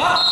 あ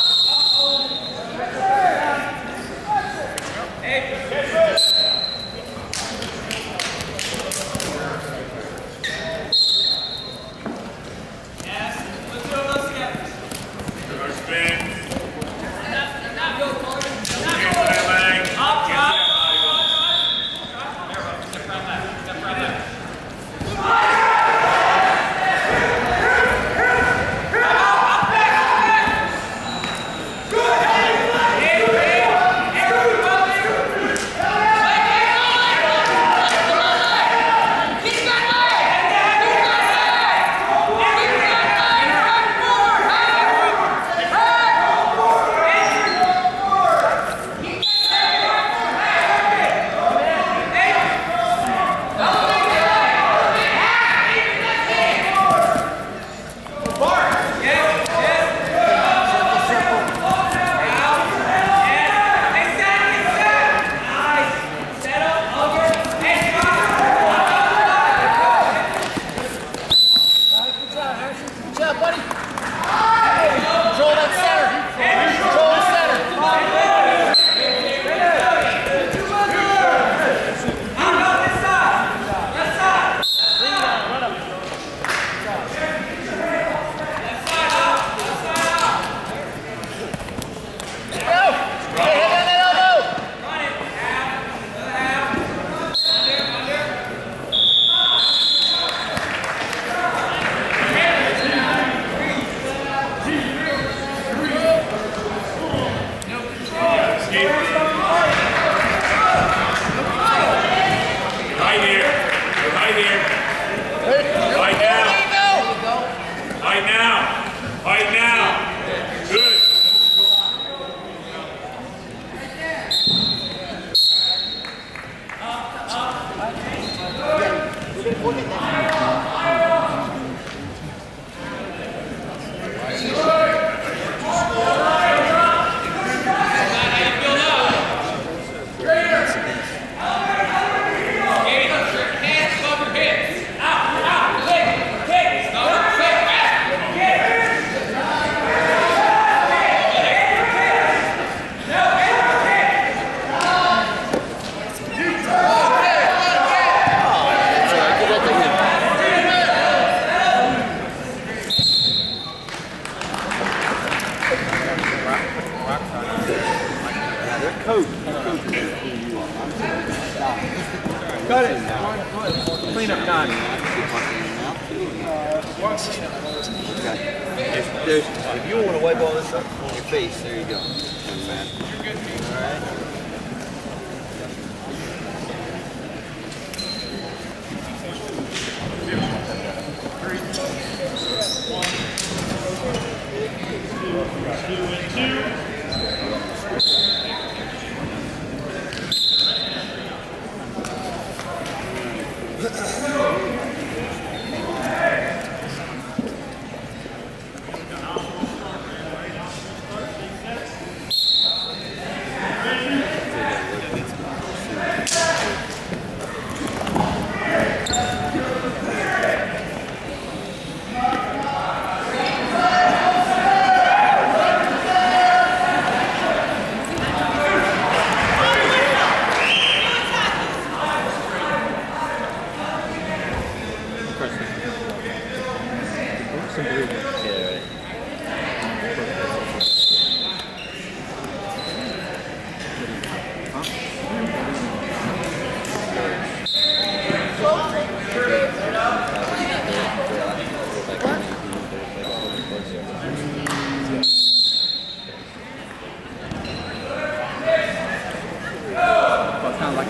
Cut it. Clean up time. If, there's, if you want to wipe all this up on your face, there you go. You're good. All right. Two and two.